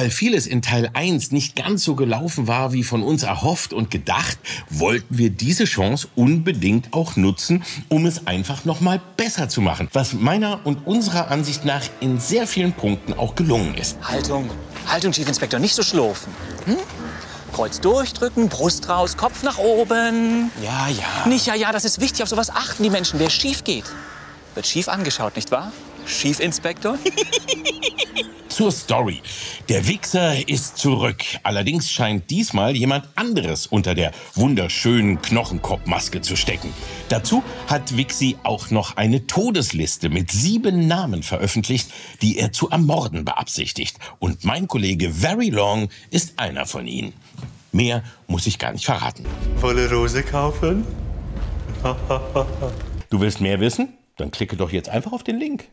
weil vieles in Teil 1 nicht ganz so gelaufen war wie von uns erhofft und gedacht, wollten wir diese Chance unbedingt auch nutzen, um es einfach noch mal besser zu machen, was meiner und unserer Ansicht nach in sehr vielen Punkten auch gelungen ist. Haltung, Haltung, Chief Inspector, nicht so schlurfen. Hm? Kreuz durchdrücken, Brust raus, Kopf nach oben. Ja, ja. Nicht ja, ja, das ist wichtig. Auf sowas achten die Menschen. Wer schief geht, wird schief angeschaut, nicht wahr? Chief Inspector? Zur Story. Der Wichser ist zurück. Allerdings scheint diesmal jemand anderes unter der wunderschönen Knochenkopfmaske zu stecken. Dazu hat Wixi auch noch eine Todesliste mit sieben Namen veröffentlicht, die er zu ermorden beabsichtigt. Und mein Kollege Very Long ist einer von ihnen. Mehr muss ich gar nicht verraten. Wolle Rose kaufen? Du willst mehr wissen? Dann klicke doch jetzt einfach auf den Link.